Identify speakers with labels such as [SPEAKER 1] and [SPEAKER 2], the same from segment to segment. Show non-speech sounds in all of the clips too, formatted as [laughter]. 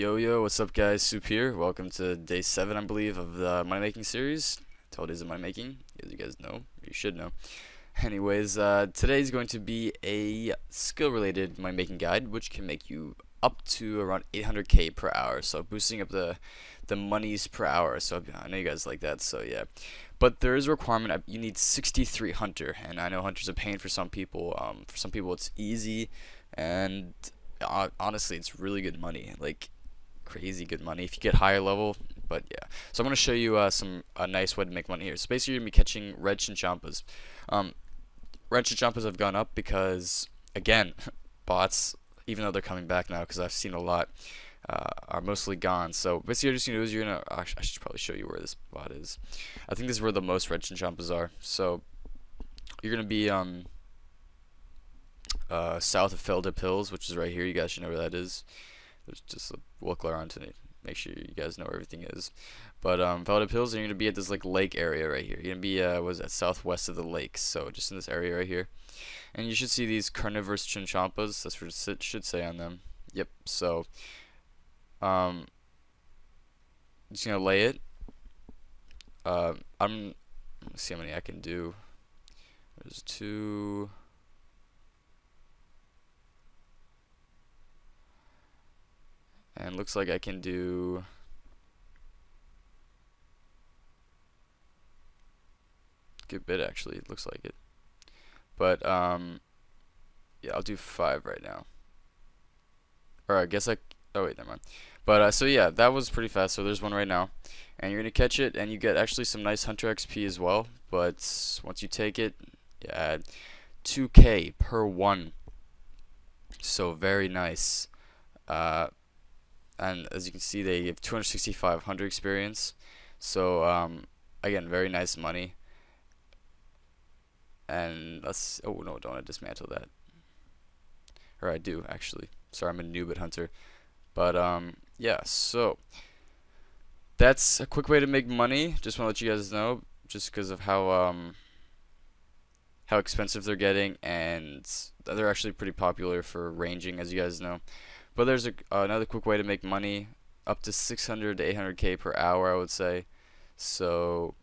[SPEAKER 1] Yo yo, what's up guys? Soup here. Welcome to day 7 I believe of the money making series. 12 days of money making, as you guys know, you should know. Anyways, uh, today is going to be a skill related money making guide which can make you up to around 800k per hour. So boosting up the the monies per hour. So I know you guys like that. So yeah. But there is a requirement. You need 63 hunter, and I know hunter's a pain for some people. Um, for some people it's easy, and uh, honestly, it's really good money. Like crazy good money if you get higher level. But yeah, so I'm gonna show you uh, some a nice way to make money here. So basically, you're gonna be catching red chinchompas. Um, red chinchompas have gone up because again, [laughs] bots even though they're coming back now because I've seen a lot, uh, are mostly gone. So basically, just you know, is you're gonna. Actually, I should probably show you where this bot is. I think this is where the most red chinchompas are. So you're gonna be um uh, south of Feldip Hills, which is right here. You guys should know where that is. Just a walk around to make sure you guys know where everything is. But um, Feldip Hills, you're gonna be at this like lake area right here. You're gonna be uh, was that southwest of the lake, so just in this area right here and you should see these carnivorous chinchompas. That's what it should say on them. Yep. So, um, just gonna lay it. Uh, I'm. See how many I can do. There's two. And looks like I can do. Good bit actually. It looks like it. But, um, yeah, I'll do five right now. Or I guess I, oh wait, never mind. But, uh, so yeah, that was pretty fast. So there's one right now. And you're to catch it, and you get actually some nice Hunter XP as well. But once you take it, you add 2k per one. So very nice. Uh, and as you can see, they give 265 Hunter experience. So, um, again, very nice money. And let's oh no don't want to dismantle that. Or I do actually. Sorry I'm a noob at hunter. But um yeah so that's a quick way to make money. Just want to let you guys know just because of how um how expensive they're getting and they're actually pretty popular for ranging as you guys know but there's a, uh, another quick way to make money up to 600 to 800k per hour I would say so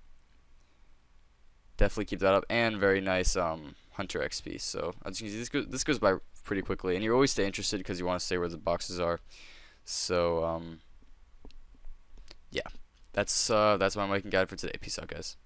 [SPEAKER 1] definitely keep that up and very nice um, hunter XP. So as you can see, this goes, this goes by pretty quickly, and you always stay interested because you want to stay where the boxes are. So um, yeah, that's uh, that's my making guide for today. Peace out, guys.